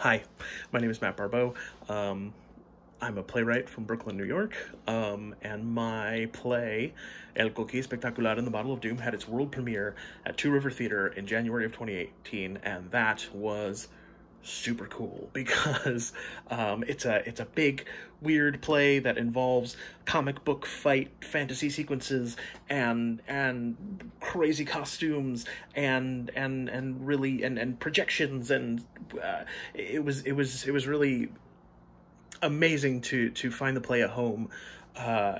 Hi, my name is Matt Barbot. Um, I'm a playwright from Brooklyn, New York, um, and my play, El Coquí Espectacular in the Bottle of Doom, had its world premiere at Two River Theater in January of 2018, and that was super cool because um, it's a it's a big weird play that involves comic book fight fantasy sequences and and crazy costumes and and and really and and projections and uh, it was it was it was really amazing to to find the play at home uh,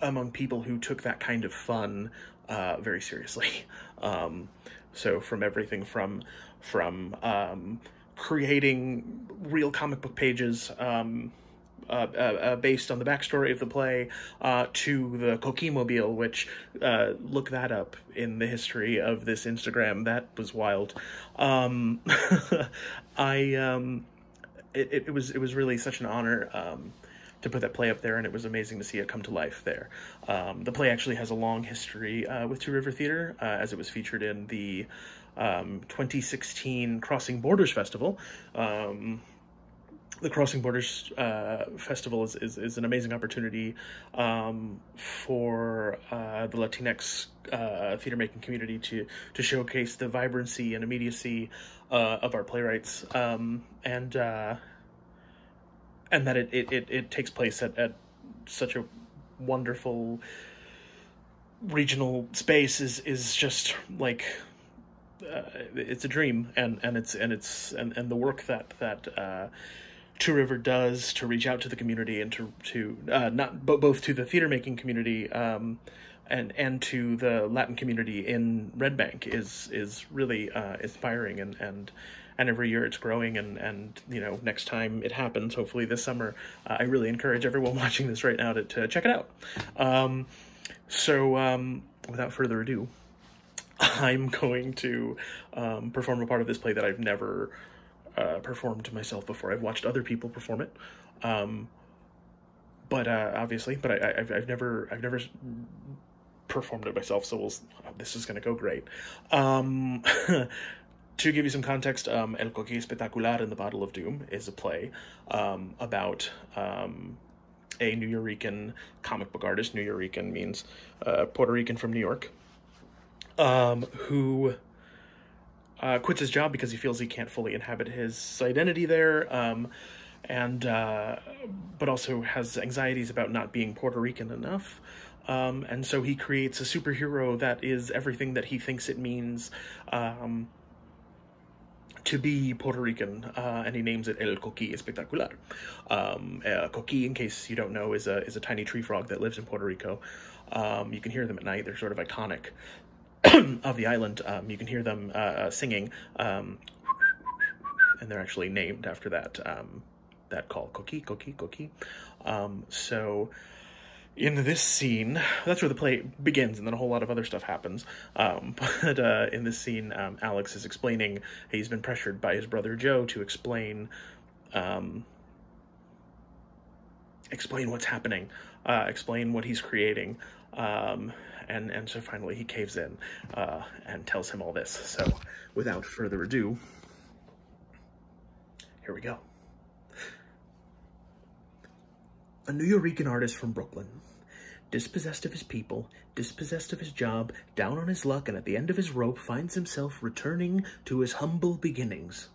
among people who took that kind of fun uh, very seriously. Um, so from everything from from um, creating real comic book pages um, uh, uh, uh, based on the backstory of the play uh, to the Coquimobile, which uh, look that up in the history of this Instagram. That was wild. Um, I um, it, it, was it was really such an honor. Um, to put that play up there, and it was amazing to see it come to life there. Um, the play actually has a long history uh, with Two River Theater, uh, as it was featured in the um, 2016 Crossing Borders Festival. Um, the Crossing Borders uh, Festival is, is, is, an amazing opportunity um, for uh, the Latinx uh, theater making community to to showcase the vibrancy and immediacy uh, of our playwrights um, and uh, and that it, it, it, it, takes place at, at such a wonderful regional space is is just like uh, it's a dream, and and it's and it's and, and the work that that uh, Two River does to reach out to the community and to to uh, not both to the theater making community um, and and to the Latin community in Red Bank is is really uh, inspiring and and and every year it's growing and and you know next time it happens hopefully this summer uh, I really encourage everyone watching this right now to, to check it out um, so um, without further ado I'm going to um, perform a part of this play that I've never uh, performed myself before. I've watched other people perform it, um, but uh, obviously, but I, have I've never I've never performed it myself. So we'll this is gonna go great. To give you some context, um, El Coquí Espectacular in the Bottle of Doom is a play um, about um, a Nuyorican comic book artist. Nuyorican means uh, Puerto Rican from New York um, who uh, quits his job because he feels he can't fully inhabit his identity there, um, and uh, but also has anxieties about not being Puerto Rican enough. Um, and so he creates a superhero that is everything that he thinks it means to be Puerto Rican, uh, and he names it El Coquí Espectacular. Um, uh, coquí, in case you don't know, is a is a tiny tree frog that lives in Puerto Rico. Um, you can hear them at night; they're sort of iconic. of the island, um, you can hear them uh, uh, singing, um, and they're actually named after that um, that call, Coquí, Coquí, Coquí. Um, so in this scene, that's where the play begins, and then a whole lot of other stuff happens. Um, but uh, in this scene, um, Alex is explaining he's been pressured by his brother Joe to explain um, explain what's happening, uh, explain what he's creating. Um, and, and so finally he caves in uh, and tells him all this. So without further ado, here we go. A New Nuyorican artist from Brooklyn, dispossessed of his people, dispossessed of his job, down on his luck, and at the end of his rope, finds himself returning to his humble beginnings.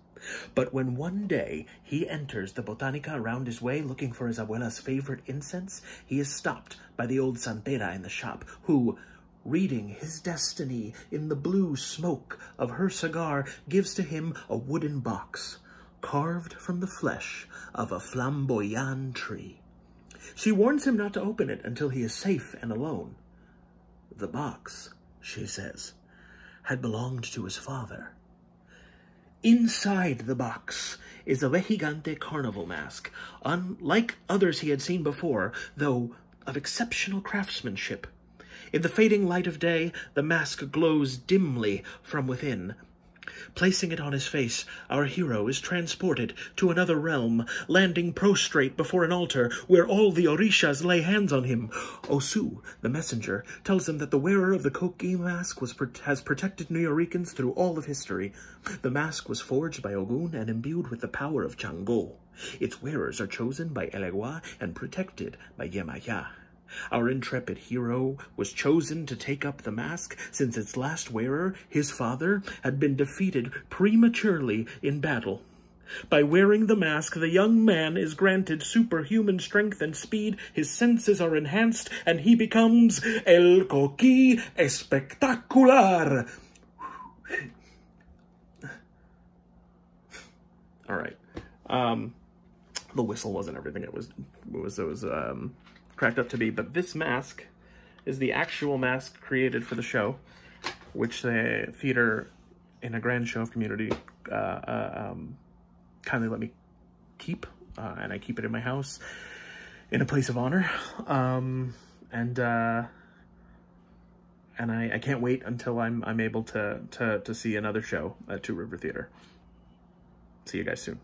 But when one day he enters the Botanica around his way looking for his abuela's favorite incense, he is stopped by the old Santera in the shop, who, reading his destiny in the blue smoke of her cigar, gives to him a wooden box, carved from the flesh of a flamboyant tree. She warns him not to open it until he is safe and alone. The box, she says, had belonged to his father. Inside the box is a Vejigante carnival mask, unlike others he had seen before, though of exceptional craftsmanship. In the fading light of day, the mask glows dimly from within. Placing it on his face, our hero is transported to another realm, landing prostrate before an altar where all the Orishas lay hands on him. Osu, the messenger, tells him that the wearer of the Coquí mask was has protected Nuyorican through all of history. The mask was forged by Ogun and imbued with the power of Chango. Its wearers are chosen by Elegua and protected by Yemaya. Our intrepid hero was chosen to take up the mask since its last wearer, his father, had been defeated prematurely in battle. By wearing the mask, the young man is granted superhuman strength and speed, his senses are enhanced, and he becomes El Coqui Espectacular. All right. Um, the whistle wasn't everything it was. It was. It was. Um, cracked up to be, but this mask is the actual mask created for the show, which the theater in a grand show of community uh, uh, um, kindly let me keep, uh, and I keep it in my house in a place of honor. Um, and uh, and I, I can't wait until I'm I'm able to to to see another show at Two River Theater. See you guys soon.